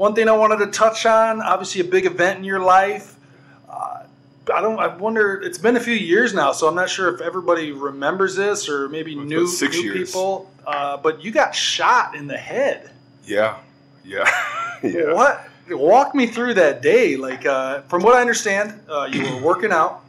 one thing I wanted to touch on, obviously a big event in your life. Uh, I don't. I wonder. It's been a few years now, so I'm not sure if everybody remembers this or maybe It's new six new years. people. Uh, but you got shot in the head. Yeah, yeah, yeah. What? Walk me through that day. Like, uh, from what I understand, uh, you were working out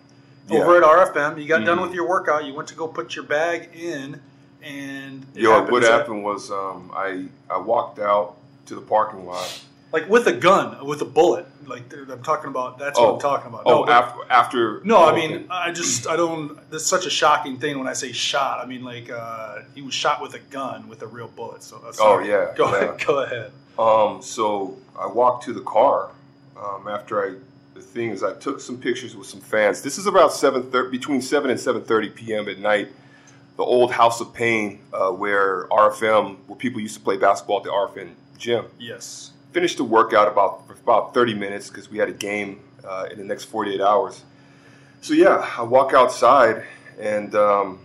over at RFM. You got done Mhm. with your workout. You went to go put your bag in, and Yo, happened. what happened was um, I I walked out to the parking lot. Like with a gun, with a bullet. Like I'm talking about. That's what I'm talking about. Oh, No, but- after after. No, I oh, mean, okay. I just, I don't. That's such a shocking thing when I say shot. I mean, like uh, he was shot with a gun with a real bullet. So that's Oh, yeah, Go yeah. ahead. Go ahead. Um, so I walked to the car. Um, after I, the thing is, I took some pictures with some fans. This is about seven thirty, between seven and seven thirty p.m. at night. The old House of Pain, uh, where RFM, where people used to play basketball at the RFM gym. Yes. Finished the workout about about thirty minutes because we had a game uh, in the next forty eight hours. So yeah, I walk outside and um,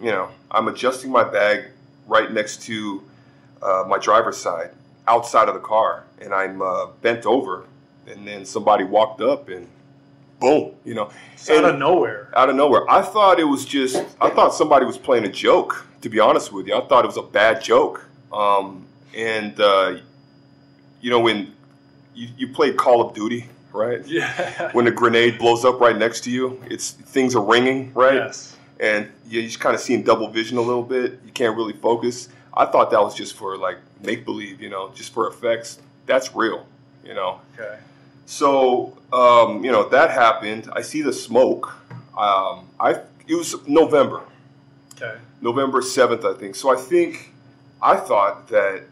you know I'm adjusting my bag right next to uh, my driver's side, outside of the car, and I'm uh, bent over, and then somebody walked up and boom, you know, out of nowhere. out of nowhere. I thought it was just, I thought somebody was playing a joke. To be honest with you, I thought it was a bad joke. Um, and uh, you know when you, you played Call of Duty, right? Yeah. When a grenade blows up right next to you, it's things are ringing, right? Yes. and you're just kind of seeing double vision a little bit. You can't really focus. I thought that was just for like make believe, you know, just for effects. That's real, you know. Okay. So um, you know that happened. I see the smoke. Um, I it was November, Okay. November seventh, I think. So I think I thought that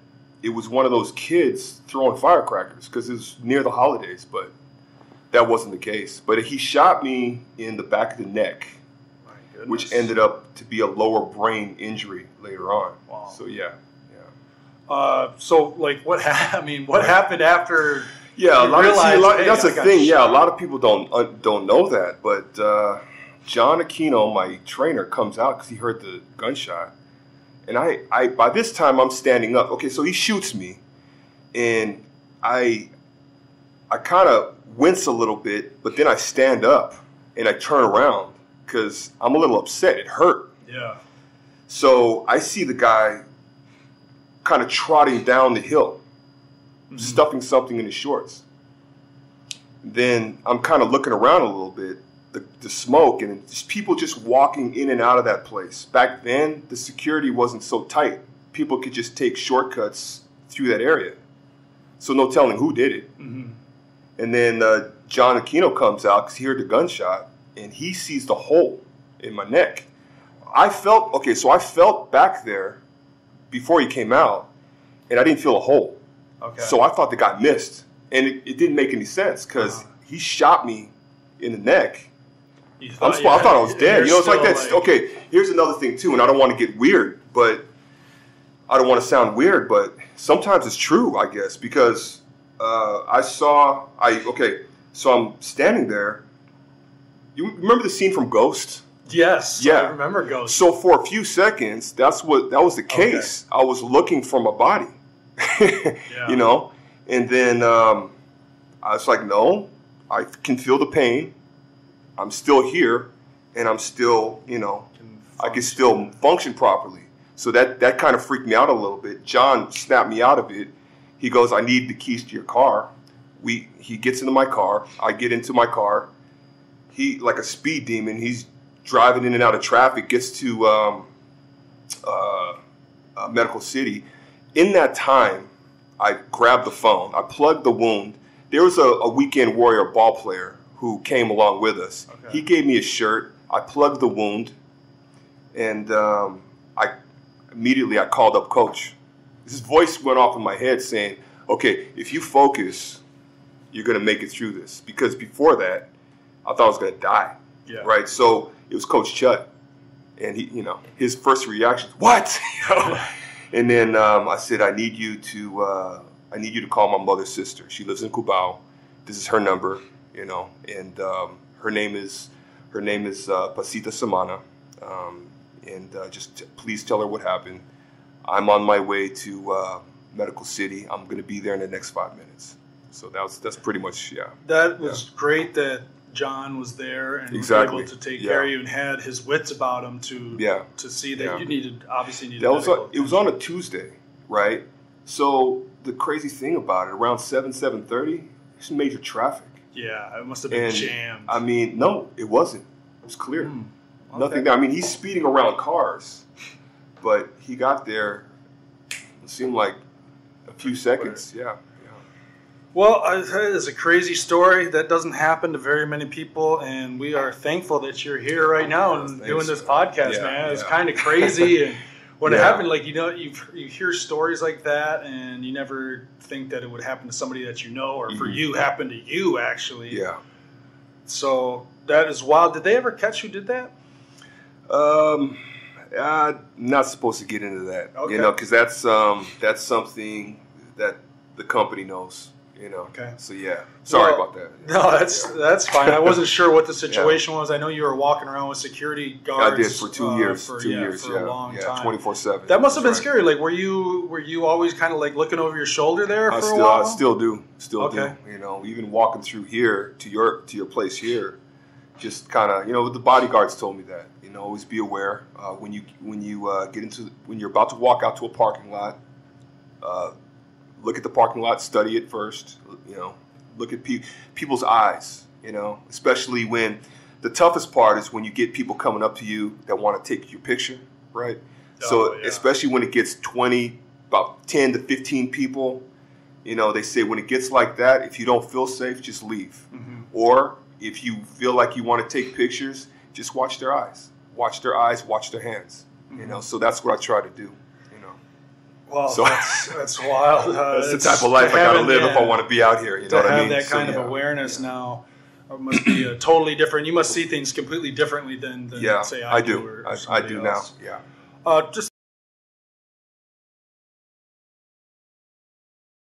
it was one of those kids throwing firecrackers because it was near the holidays, but that wasn't the case. But he shot me in the back of the neck which ended up to be a lower brain injury later on. Wow. So yeah, yeah, Uh, so like, what? Ha- I mean, what happened after? yeah. A lot of, see, a lot, hey, that's the thing. Yeah, a lot of people don't uh, don't know that, but uh, John Aquino, my trainer, comes out because he heard the gunshot, and I, I by this time I'm standing up. Okay, so he shoots me, and I, I kind of wince a little bit, but then I stand up and I turn around because I'm a little upset. It hurt. Yeah. So I see the guy kind of trotting down the hill, mm-hmm. stuffing something in his shorts. Then I'm kind of looking around a little bit, the, the smoke, and just people just walking in and out of that place. Back then, the security wasn't so tight. People could just take shortcuts through that area. So no telling who did it. Mhm. And then uh, John Aquino comes out because he heard the gunshot and he sees the hole in my neck. I felt, okay, so I felt back there before he came out and I didn't feel a hole. Okay. So I thought the guy missed. And it, it didn't make any sense because Uh-huh. he shot me in the neck. You I'm thought- sp- I thought I was dead. you're know, it's like that. okay, here's another thing too, and I don't want to get weird, but I don't want to sound weird, but sometimes it's true, I guess, because uh, I saw I okay, so I'm standing there. You remember the scene from Ghost? Yes. Yeah. I remember Ghost. So for a few seconds, that's what that was the Okay. case. I was looking for my body, yeah. you know, and then um, I was like, no, I can feel the pain. I'm still here, and I'm still, you know, I can still function properly. So that that kind of freaked me out a little bit. John snapped me out of it. He goes, "I need the keys to your car." We he gets into my car. I get into my car. He like a speed demon. He's driving in and out of traffic. Gets to um, uh, uh, Medical City. In that time, I grabbed the phone. I plugged the wound. There was a, a weekend warrior ball player who came along with us. Okay. He gave me a shirt. I plugged the wound, and um, I immediately I called up coach. His voice went off in my head saying, "Okay, if you focus, you're gonna make it through this." Because before that, I thought I was gonna die. Yeah. Right. So it was Coach Chot, and he, you know, his first reaction, "What?" You know? and then um, I said, "I need you to, uh, I need you to call my mother's sister. She lives in Cubao. This is her number, you know, and um, her name is, her name is uh, Pasita Samana, um, and uh, just t- please tell her what happened. I'm on my way to uh, Medical City. I'm going to be there in the next five minutes. So that was that's pretty much yeah. That was great that John was there and Exactly. was able to take Yeah. care of you and had his wits about him to Yeah. to see that Yeah. you needed obviously needed That was on, it was on a Tuesday, right? So the crazy thing about it, around seven seven thirty, there's major traffic. Yeah it must have been And jammed I mean, no, it wasn't. It was clear. Hmm. Nothing. I mean, he's speeding around cars, but he got there. It seemed like a few seconds. Yeah. yeah. Well, it's a crazy story. That doesn't happen to very many people, and we are thankful that you're here right now and Thanks. doing this podcast, Yeah, man. It's yeah. kind of crazy, when it happened, like you know, you you hear stories like that, and you never think that it would happen to somebody that you know, or for Mhm. you, happen to you actually. Yeah. So that is wild. Did they ever catch who did that? Um, I'm not supposed to get into that, Okay. you know, because that's um that's something that the company knows, you know. Okay. So yeah, sorry Well, about that. No, that's Yeah. that's fine. I wasn't sure what the situation was. I know you were walking around with security guards. I did for two uh, years. for- two yeah, years. for yeah. a long yeah. time. Twenty four seven. That must have been scary. Like, were you were you always kind of like looking over your shoulder there for I a still, while? I still do, still Okay. do. You know, even walking through here to your to your place here, just kind of, you know, the bodyguards told me that. You know, always be aware uh, when you when you uh, get into when you're about to walk out to a parking lot. Uh, look at the parking lot, study it first. You know, look at pe- people's eyes. You know, especially when the toughest part is when you get people coming up to you that want to take your picture, right? so Oh, yeah. especially when it gets 20 about 10 to 15 people you know they say when it gets like that if you don't feel safe just leave Mhm. or if you feel like you want to take pictures just watch their eyes watch their eyes watch their hands you know so that's what i try to do Well, So- that's, that's wild. Uh, that's the type of life i gotta have it- live if i want to be out here you to know what i mean To have that So, kind of yeah. awareness now it must be a totally different. You must see things completely differently than, than yeah say i, I, do or I, I do now else. yeah Uh, just